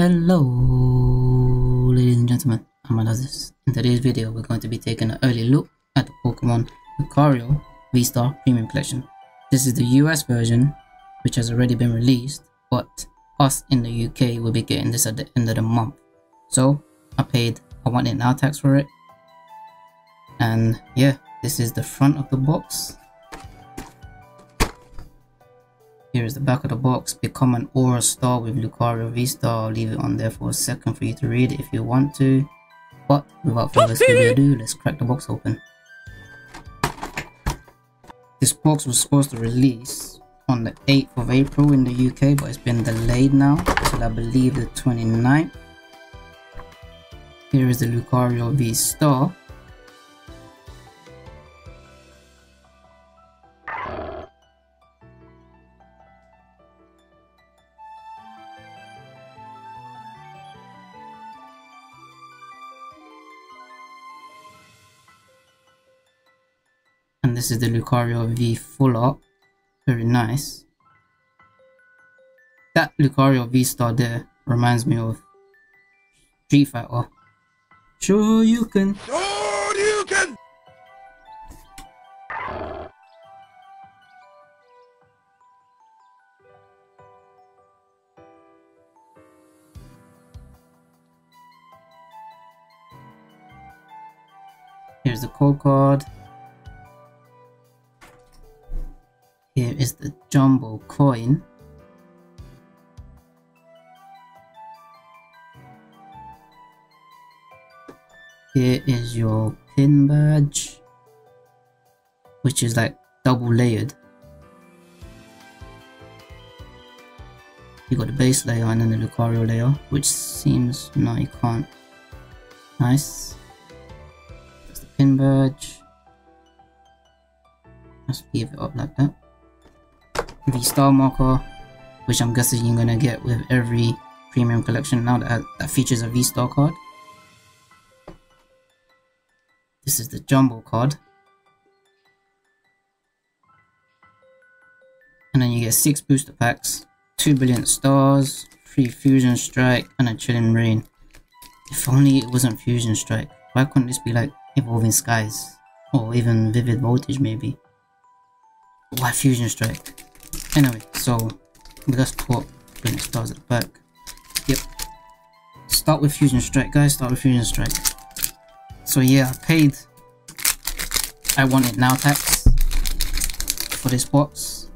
Hello, ladies and gentlemen, I'm Alazis. In today's video, we're going to be taking an early look at the Pokemon Lucario V-Star Premium Collection. This is the US version, which has already been released, but us in the UK will be getting this at the end of the month. So, I paid I want it now tax for it. And yeah, this is the front of the box. Here is the back of the box. Become an Aura Star with Lucario V-Star. I'll leave it on there for a second for you to read if you want to. But without further ado, let's crack the box open. This box was supposed to release on the 8th of April in the UK, but it's been delayed now till I believe the 29th. Here is the Lucario V-Star. This is the Lucario V full art very nice. That Lucario V star there reminds me of Street Fighter. Sure you can Sure you can! here's the code card is the jumbo coin. Here is your pin badge, which is like double layered. You got the base layer and then the Lucario layer, which seems no, you can't. Nice. That's the pin badge. Let's it up like that the star marker which I'm guessing you're gonna get with every premium collection now that, that features a V-Star card. This is the jumbo card. And then you get 6 booster packs, 2 brilliant stars, 3 fusion strike, and a Chilling Reign. If only it wasn't fusion strike, why couldn't this be like evolving skies? Or even vivid voltage maybe? Why fusion strike? Anyway, so let's put Brilliant Stars at the back. Yep. Start with Fusion Strike, guys. Start with Fusion Strike. So yeah, I paid. I want it now tax for this box,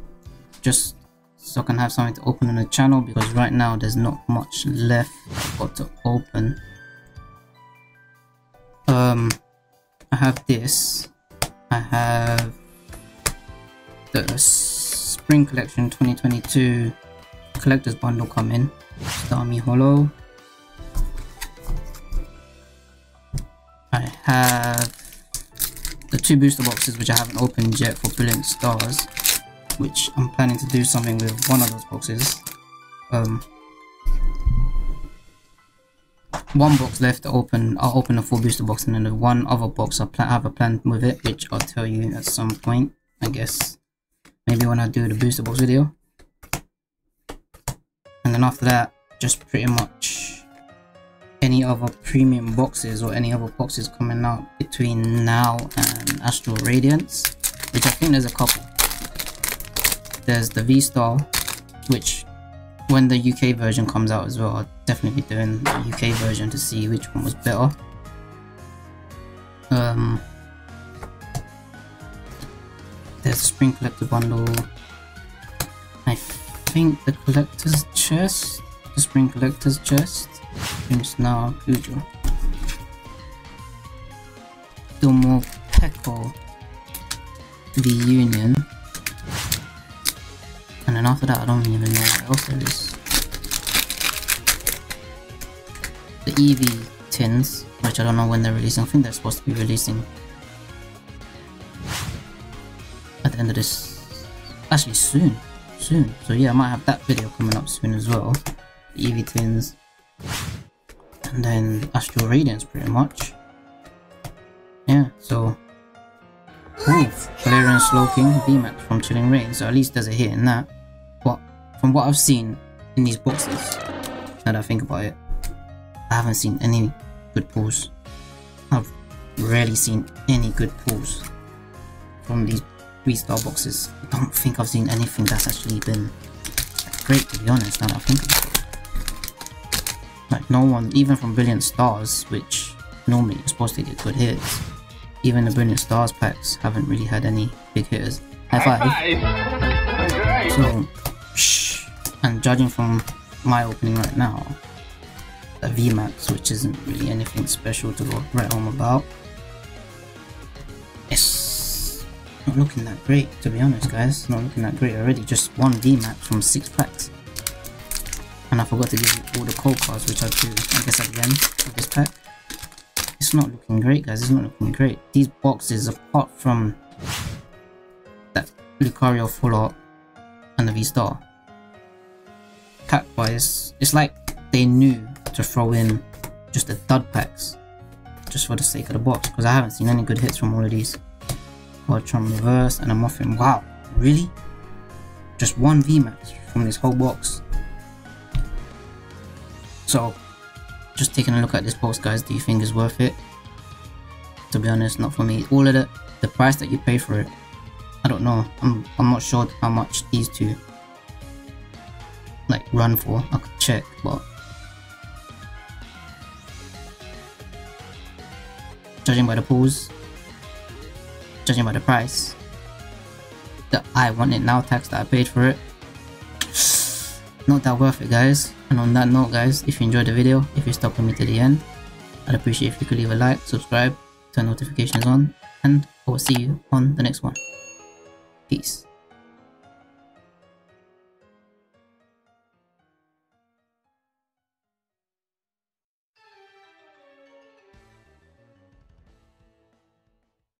just so I can have something to open on the channel because right now there's not much left got to open. Um, I have this. I have the Spring Collection 2022 Collector's Bundle coming. Starmie Hollow. I have the two booster boxes which I haven't opened yet for Brilliant Stars, which I'm planning to do something with one of those boxes. Um, one box left to open. I'll open the full booster box and then the one other box I have a plan with it, which I'll tell you at some point, I guess maybe when I do the booster box video. And then after that, just pretty much any other premium boxes or any other boxes coming out between now and Astral Radiance, which I think there's a couple. There's the V-Star, which when the UK version comes out as well, I'll definitely be doing the UK version to see which one was better. Spring collector bundle. I think the collector's chest, the spring collector's chest, is now Cujo. Domo Peko, the Union. And then after that, I don't even know what else there is. The Eevee tins, which I don't know when they're releasing. I think they're supposed to be releasing the end of this actually soon soon. So yeah I might have that video coming up soon as well. Eevee tins. And then Astral Radiance pretty much. Yeah so Ooh, Galarian Slowking VMAX from Chilling Reign so at least there's a hit in that. But from what I've seen in these boxes now that I think about it. I haven't seen any good pulls. I've rarely seen any good pulls from these three star boxes. I don't think I've seen anything that's actually been great to be honest now that I think about it. Like no one, even from Brilliant Stars, which normally you're supposed to get good hits, even the Brilliant Stars packs haven't really had any big hitters. High five! So, shh. And judging from my opening right now, a VMAX, which isn't really anything special to go right home about. Not looking that great, to be honest, guys. Not looking that great already. Just one VMAX from six packs. And I forgot to give you all the code cards, which I'll do, I guess, at the end of this pack. It's not looking great, guys. It's not looking great. These boxes, apart from that Lucario full art and the V-Star, pack-wise, it's like they knew to throw in just the dud packs just for the sake of the box because I haven't seen any good hits from all of these. Voltron Reverse and a Muffin. Wow, really? Just one VMAX from this whole box. So, just taking a look at this box guys, do you think is worth it? To be honest, not for me. All of the, the price that you pay for it, I don't know. I'm, I'm not sure how much these two like run for. I could check, but judging by the pools, judging by the price, That I want it now tax that I paid for it, not that worth it guys. And on that note guys, if you enjoyed the video, if you stuck with me to the end, I'd appreciate if you could leave a like, subscribe, turn notifications on, and I will see you on the next one. Peace.